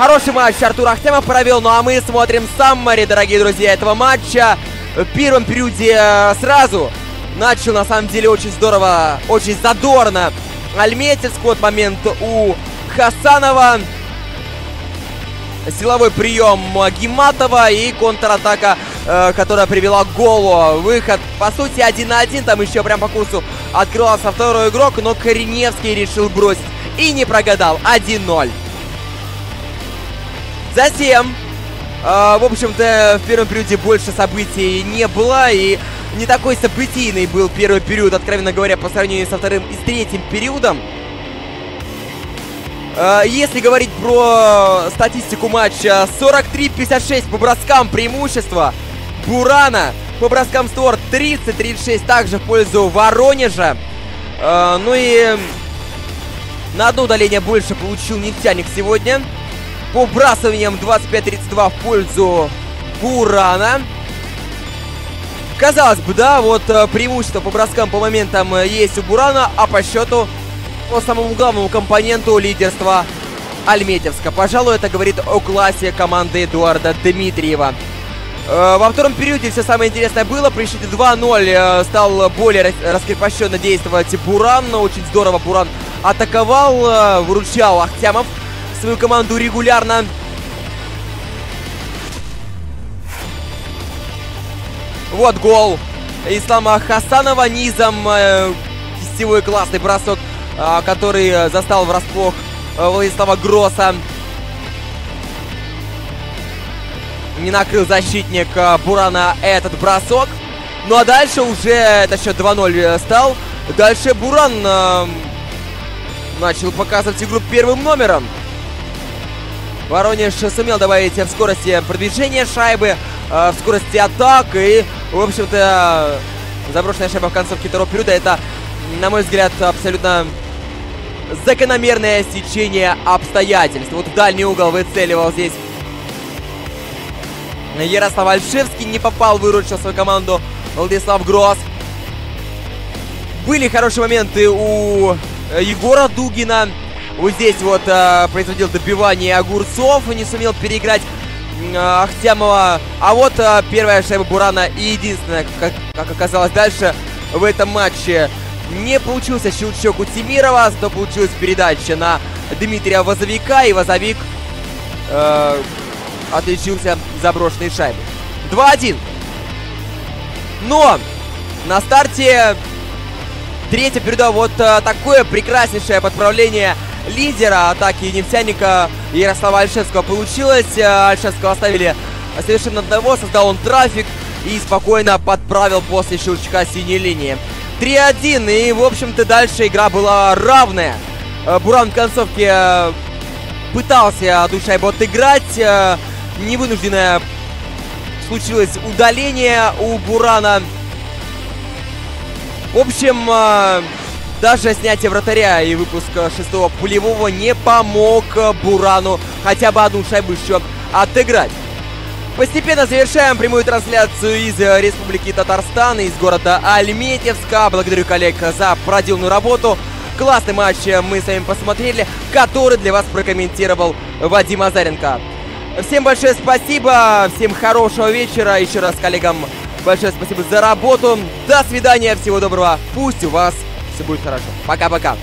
Хороший матч Артур Ахтямов провел, ну а мы смотрим саммари, дорогие друзья, этого матча. В первом периоде э, сразу начал, на самом деле, очень здорово, очень задорно. Альметьевск, вот момент у Хасанова. Силовой прием Гиматова и контратака, э, которая привела к голу. Выход, по сути, 1 на 1. Там еще прям по курсу открывался второй игрок, но Кореневский решил бросить. И не прогадал. 1-0. Затем, э, в общем-то, в первом периоде больше событий не было. И не такой событийный был первый период, откровенно говоря, по сравнению со вторым и с третьим периодом. Э, если говорить про статистику матча, 43-56 по броскам преимущество Бурана. По броскам створ 30-36 также в пользу Воронежа. Э, ну и на одно удаление больше получил нефтяник сегодня. По бросаниям 25-32 в пользу Бурана. Казалось бы, да, вот э, преимущество по броскам по моментам есть у Бурана, а по счету по самому главному компоненту лидерства Альметьевска. Пожалуй, это говорит о классе команды Эдуарда Дмитриева. Э, во втором периоде все самое интересное было. При счете 2-0 э, стал более раскрепощенно действовать Буран. Очень здорово Буран атаковал, выручал Ахтямов свою команду регулярно. Вот гол Ислама Хасанова низом. Э, кистевой классный бросок, э, который застал врасплох э, Владислава Гросса. Не накрыл защитник э, Бурана этот бросок. Ну а дальше уже это счет 2-0 стал. Дальше Буран э, начал показывать игру первым номером. Воронеж сумел добавить в скорости продвижения шайбы, э, в скорости атак. И, в общем-то, заброшенная шайба в концовке второго периода это, на мой взгляд, абсолютно закономерное стечение обстоятельств. Вот в дальний угол выцеливал здесь Ярослав Альшевский. Не попал, выручил свою команду Владислав Гросс. Были хорошие моменты у Егора Дугина. Вот здесь вот э, производил добивание Огурцов. Не сумел переиграть э, Ахтямова. А вот э, первая шайба Бурана и единственная, как, как оказалось дальше в этом матче. Не получился щелчок у Тимирова, зато получилась передача на Дмитрия Возовика. И Возовик э, отличился заброшенной шайбой. 2-1. Но на старте третьего периода вот э, такое прекраснейшее подправление лидера атаки нефтяника Ярослава Альшевского получилось. Э, Альшевского оставили совершенно одного, создал он трафик и спокойно подправил после щелчка синей линии. 3-1, и, в общем-то, дальше игра была равная. Э, Буран в концовке э, пытался одну шайбу отыграть. Невынужденное случилось удаление у Бурана. В общем, даже снятие вратаря и выпуск шестого пулевого не помог Бурану хотя бы одну шайбу еще отыграть. Постепенно завершаем прямую трансляцию из Республики Татарстан, из города Альметьевска. Благодарю коллег за проделанную работу. Классный матч мы с вами посмотрели, который для вас прокомментировал Вадим Азаренко. Всем большое спасибо, всем хорошего вечера. Еще раз коллегам большое спасибо за работу. До свидания, всего доброго. Пусть у вас все будет хорошо. Пока-пока.